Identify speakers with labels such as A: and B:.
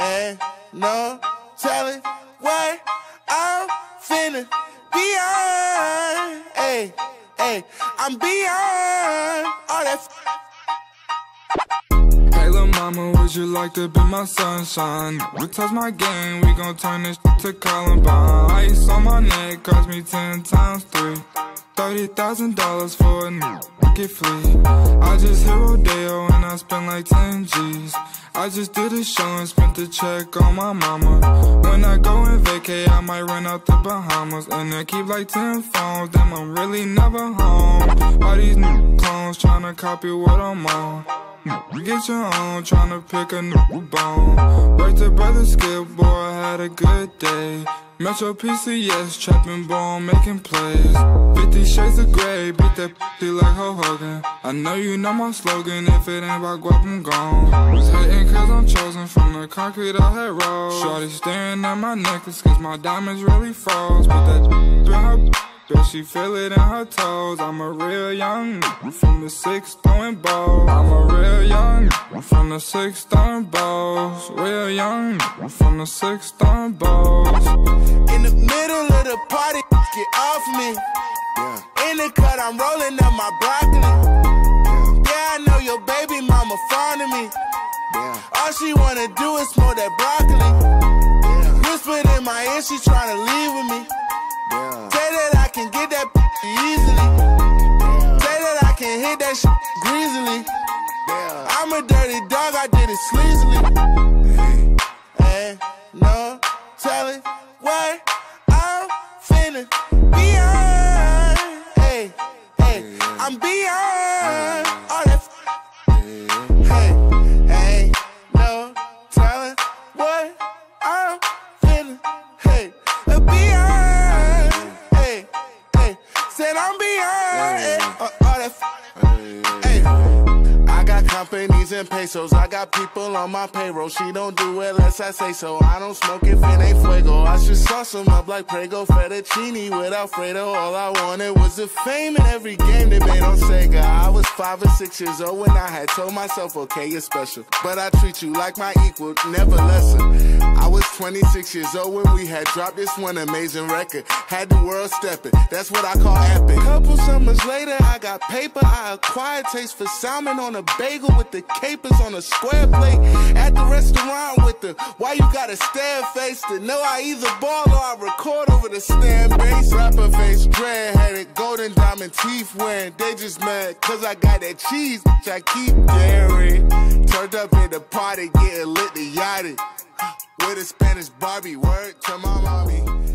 A: Ain't no telling what I'm finna beyond. Hey, hey, I'm beyond all that.
B: Hey, little mama, would you like to be my sunshine? We touch my game, we gon' turn this to Columbine. Ice on my neck cost me ten times three. Thirty thousand dollars for a new get free. I just hit Rodeo and I spent like ten G's. I just did a show and spent the check on my mama. When I go and vacay, I might run out the Bahamas. And I keep like 10 phones, damn, I'm really never home. All these new clones tryna copy what I'm on. Get your own, tryna pick a new bone. Right a brother Skip, boy, I had a good day. Metro PCS, trapping ball, making plays. 50 shades of gray, beat that pussy like Hulk Hogan. I know you know my slogan, if it ain't about guap, I'm gone. Hating cause I'm chosen from the concrete I had rolled. Shorty staring at my necklace cause my diamonds really froze. But that her Bet she feel it in her toes. I'm a real young from the six throwing balls. I'm a real young from the six throwing balls. Real young from the six throwing balls.
A: In the middle of the party, get off me. Yeah. In the cut, I'm rolling up my broccoli. Yeah, yeah I know your baby mama fond of me. Yeah. All she wanna do is smoke that broccoli. Yeah. Whispered in my ear, she tryna leave with me. Yeah. Easily. Say that I can hit that shit greasily. I'm a dirty dog, I did it sleazily. Ain't no telling what I'm finna beyond. Hey, hey, I'm beyond I'm beyond. Hey, uh, all that. Hey, I got companies and pesos. I got people on my payroll. She don't do it unless I say so. I don't smoke if it ain't fuego. I should sauce them up like Prego fettuccine with Alfredo. All I wanted was the fame in every game they made on Sega. I five or six years old when I had told myself, okay, you're special. But I treat you like my equal, never lesser. I was 26 years old when we had dropped this one amazing record. Had the world stepping, that's what I call epic. Couple summers later, I got paper. I acquired taste for salmon on a bagel with the capers on a square plate. At the restaurant with the why you gotta stare face to know I either ball or I record over the stand bass. Rapper face, dread headed, golden diamond teeth wearing. They just mad cause I got that cheese, which I keep daring. Turned up in the party, getting lit the yachty. With a Spanish Barbie, word to my mommy.